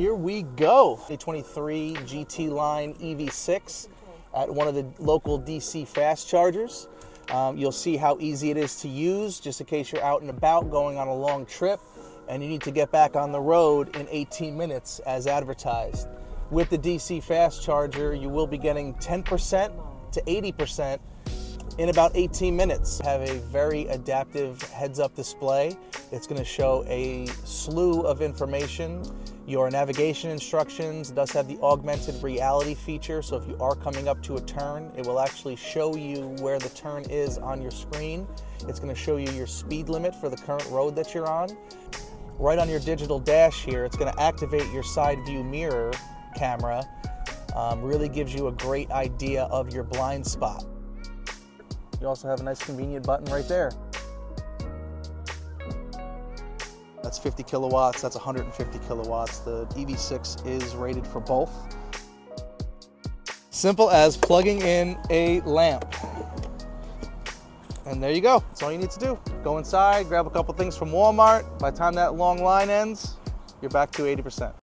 here we go. A 23 GT Line EV6 at one of the local DC fast chargers. Um, you'll see how easy it is to use just in case you're out and about going on a long trip and you need to get back on the road in 18 minutes as advertised. With the DC fast charger, you will be getting 10% to 80% in about 18 minutes. Have a very adaptive heads-up display. It's going to show a slew of information. Your navigation instructions does have the augmented reality feature, so if you are coming up to a turn, it will actually show you where the turn is on your screen. It's going to show you your speed limit for the current road that you're on. Right on your digital dash here, it's going to activate your side view mirror camera. Um, really gives you a great idea of your blind spot. You also have a nice convenient button right there. That's 50 kilowatts, that's 150 kilowatts. The EV6 is rated for both. Simple as plugging in a lamp. And there you go, that's all you need to do. Go inside, grab a couple things from Walmart. By the time that long line ends, you're back to 80%.